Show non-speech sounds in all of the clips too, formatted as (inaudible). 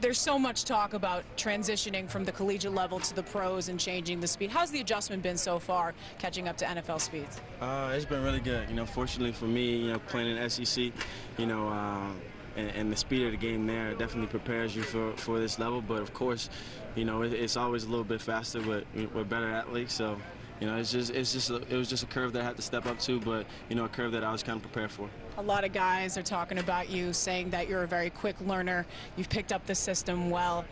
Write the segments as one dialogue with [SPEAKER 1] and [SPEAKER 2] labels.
[SPEAKER 1] There's so much talk about transitioning from the collegiate level to the pros and changing the speed. How's the adjustment been so far, catching up to NFL speeds?
[SPEAKER 2] Uh, it's been really good. You know, fortunately for me, you know, playing in SEC, you know, uh, and, and, the speed of the game there definitely prepares you for, for this level. But of course, you know, it, it's always a little bit faster with, with better athletes. So you know, it's just it's just a, it was just a curve that I had to step up to, but you know, a curve that I was kind of prepared for.
[SPEAKER 1] A lot of guys are talking about you, saying that you're a very quick learner. You've picked up the system well.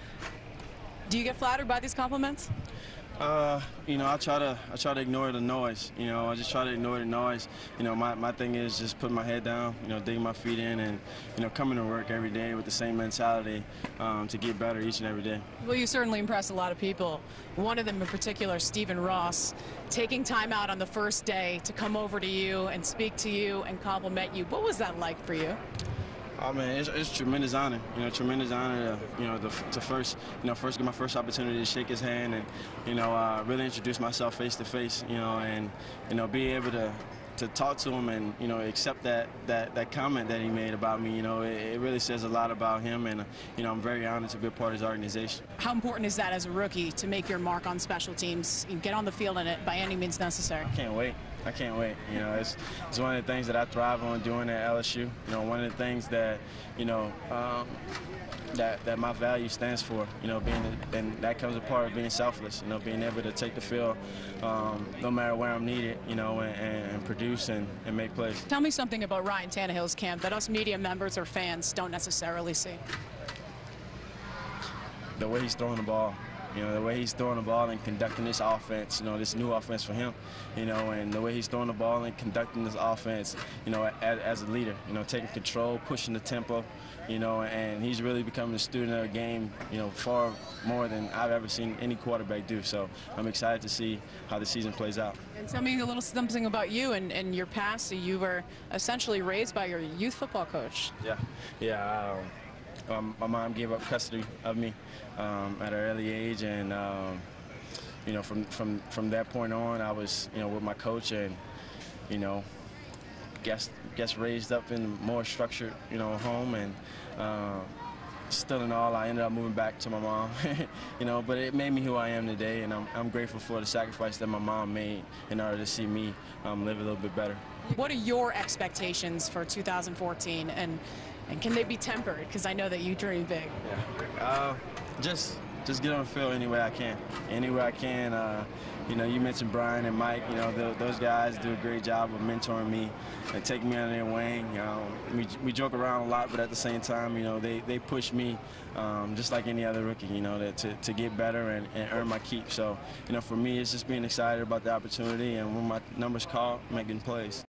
[SPEAKER 1] Do you get flattered by these compliments?
[SPEAKER 2] Uh, you know, I try to I try to ignore the noise. You know, I just try to ignore the noise. You know, my, my thing is just put my head down. You know, dig my feet in, and you know, coming to work every day with the same mentality um, to get better each and every day.
[SPEAKER 1] Well, you certainly impress a lot of people. One of them in particular, Stephen Ross, taking time out on the first day to come over to you and speak to you and compliment you. What was that like for you?
[SPEAKER 2] Oh man, it's, it's tremendous honor. You know, tremendous honor to you know to, to, first you know first get my first opportunity to shake his hand and you know uh, really introduce myself face to face. You know, and you know be able to to talk to him and you know accept that that that comment that he made about me. You know, it, it really says a lot about him, and you know I'm very honored to be a part of his organization.
[SPEAKER 1] How important is that as a rookie to make your mark on special teams, get on the field in it by any means necessary?
[SPEAKER 2] I can't wait. I can't wait. You know, it's, it's one of the things that I thrive on doing at LSU. You know, one of the things that, you know, um, that, that my value stands for, you know, being, and that comes a part of being selfless, you know, being able to take the field um, no matter where I'm needed, you know, and, and produce and, and make plays.
[SPEAKER 1] Tell me something about Ryan Tannehill's camp that us media members or fans don't necessarily see.
[SPEAKER 2] The way he's throwing the ball, you know, the way he's throwing the ball and conducting this offense, you know, this new offense for him, you know, and the way he's throwing the ball and conducting this offense, you know, as, as a leader, you know, taking control, pushing the tempo, you know, and he's really becoming a student of the game, you know, far more than I've ever seen any quarterback do. So I'm excited to see how the season plays out.
[SPEAKER 1] And tell me a little something about you and, and your past. So you were essentially raised by your youth football coach.
[SPEAKER 2] Yeah, yeah. Um, um, my mom gave up custody of me um, at an early age, and um, you know, from from from that point on, I was you know with my coach, and you know, guess guess raised up in a more structured you know home, and uh, still in all, I ended up moving back to my mom, (laughs) you know, but it made me who I am today, and I'm, I'm grateful for the sacrifice that my mom made in order to see me um, live a little bit better.
[SPEAKER 1] What are your expectations for 2014, and and can they be tempered? Because I know that you dream big.
[SPEAKER 2] Yeah. Uh, just just get on the field any way I can. Any way I can. Uh, you know, you mentioned Brian and Mike. You know, the, those guys do a great job of mentoring me and taking me under their wing. You know, we, we joke around a lot, but at the same time, you know, they, they push me um, just like any other rookie, you know, to, to get better and, and earn my keep. So, you know, for me, it's just being excited about the opportunity and when my numbers call, making plays.